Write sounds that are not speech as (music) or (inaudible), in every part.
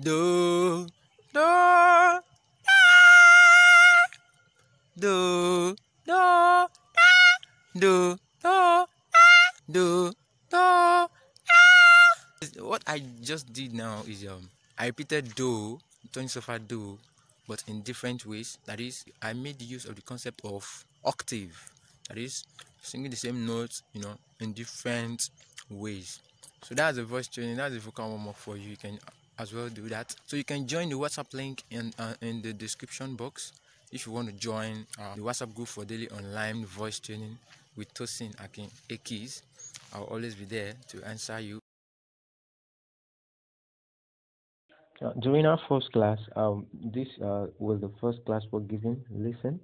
do, do, do, do, do, do, do, do. What I just did now is um I repeated do, tonic solfa do, but in different ways. That is, I made use of the concept of octave. That is, singing the same notes, you know, in different ways. So that's the voice training. That's the vocal warm up for you. You can as well do that. So you can join the WhatsApp link in uh, in the description box if you want to join uh, the WhatsApp group for daily online voice training with Tosin Akin Akis. I'll always be there to answer you. Uh, during our first class, um, this uh, was the first class we're giving. Listen.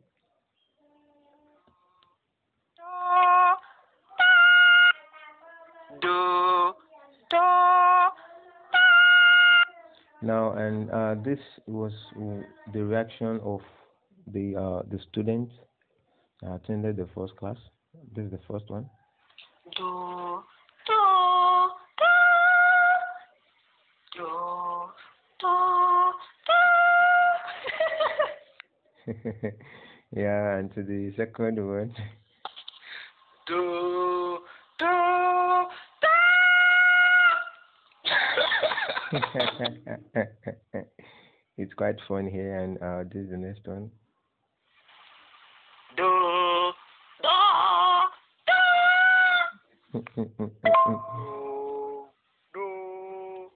Do, do, Now, and uh, this was the reaction of the uh, the students that attended the first class. This is the first one. do, do, do, do, do. (laughs) yeah, and to the second one. do, do, (laughs) it's quite fun here, and uh, this is the next one. do, do, do, do, (laughs) do.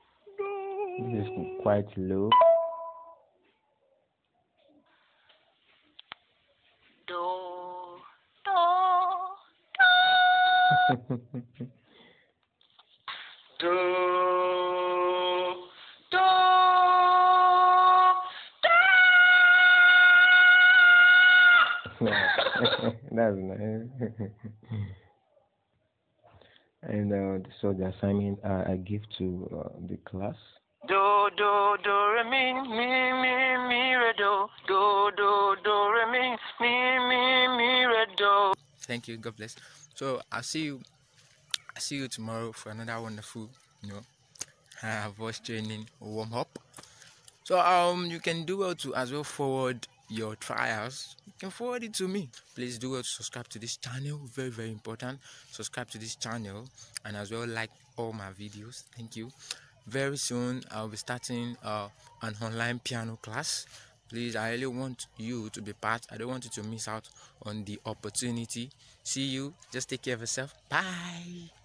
this is quite low. Do, do, do, (laughs) (laughs) That's nice. (laughs) and uh, so the assignment uh, I give to uh, the class. do, do, do, re, mi, mi, mi, mi, re, do, do, do, do, re, mi, mi, mi, mi, re, do. Thank you. God bless. So I'll see you. I'll see you tomorrow for another wonderful, you know, uh, voice training warm up. So um, you can do well to as well forward your trials. You can forward it to me. Please do subscribe to this channel. Very very important. Subscribe to this channel and as well like all my videos. Thank you. Very soon I'll be starting uh, an online piano class. Please, I really want you to be part. I don't want you to miss out on the opportunity. See you. Just take care of yourself. Bye.